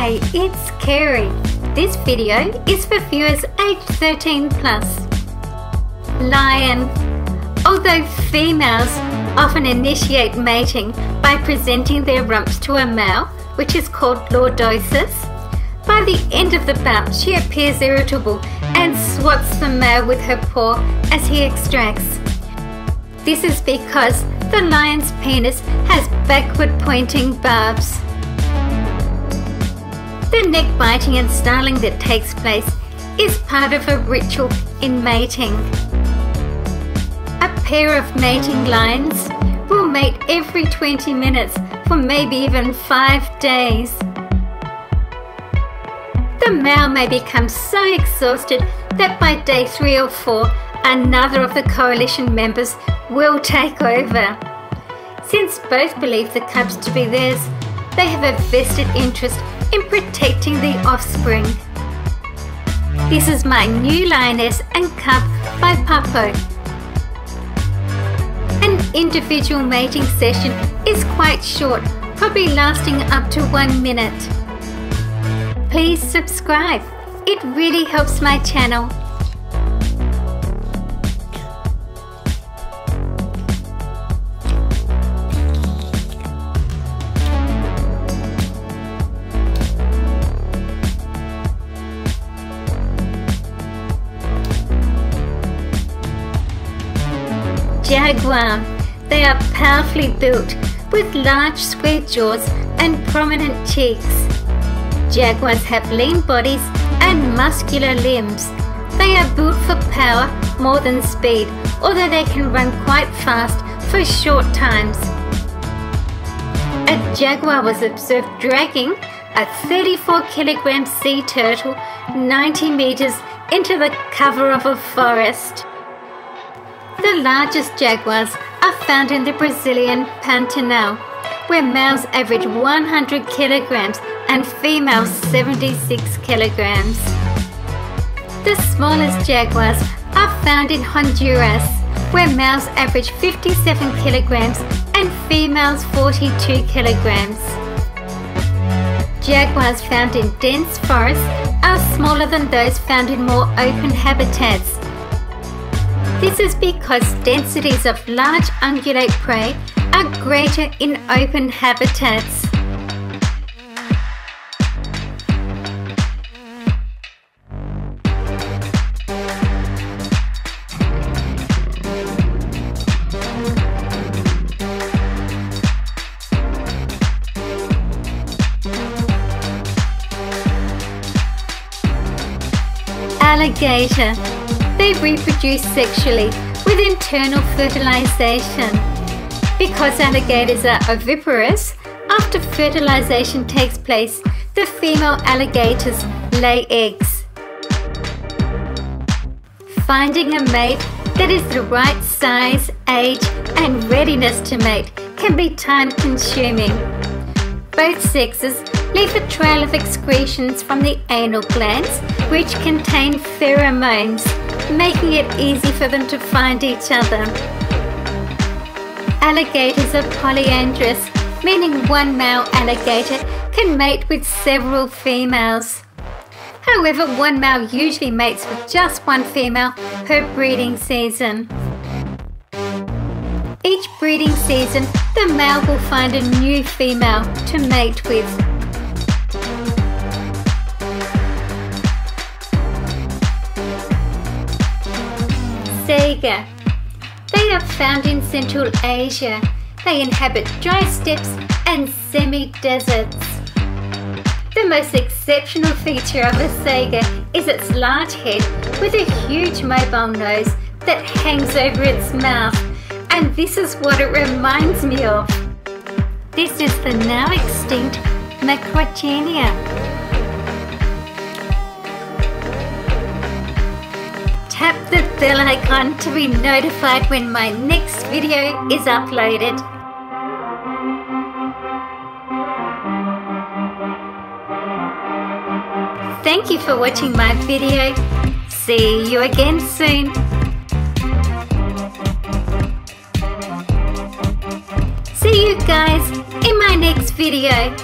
Hi, it's Kerry. This video is for viewers aged 13 plus. Lion. Although females often initiate mating by presenting their rumps to a male, which is called lordosis, by the end of the bout she appears irritable and swats the male with her paw as he extracts. This is because the lion's penis has backward pointing barbs. The neck biting and snarling that takes place is part of a ritual in mating. A pair of mating lions will mate every 20 minutes for maybe even 5 days. The male may become so exhausted that by day 3 or 4 another of the coalition members will take over. Since both believe the cubs to be theirs, they have a vested interest in protecting the offspring. This is my new lioness and cub by Papo. An individual mating session is quite short, probably lasting up to one minute. Please subscribe, it really helps my channel. Jaguar. They are powerfully built with large square jaws and prominent cheeks. Jaguars have lean bodies and muscular limbs. They are built for power more than speed, although they can run quite fast for short times. A jaguar was observed dragging a 34 kilogram sea turtle 90 meters into the cover of a forest. The largest jaguars are found in the Brazilian Pantanal, where males average 100 kilograms and females 76 kilograms. The smallest jaguars are found in Honduras, where males average 57 kilograms and females 42 kilograms. Jaguars found in dense forests are smaller than those found in more open habitats this is because densities of large ungulate prey are greater in open habitats. Alligator they reproduce sexually with internal fertilization. Because alligators are oviparous, after fertilization takes place, the female alligators lay eggs. Finding a mate that is the right size, age, and readiness to mate can be time consuming. Both sexes leave a trail of excretions from the anal glands, which contain pheromones making it easy for them to find each other. Alligators are polyandrous, meaning one male alligator can mate with several females. However, one male usually mates with just one female per breeding season. Each breeding season, the male will find a new female to mate with. They are found in Central Asia. They inhabit dry steppes and semi-deserts. The most exceptional feature of a saiga is its large head with a huge mobile nose that hangs over its mouth. And this is what it reminds me of. This is the now extinct Macrauchenia. Bell icon to be notified when my next video is uploaded. Thank you for watching my video. See you again soon. See you guys in my next video.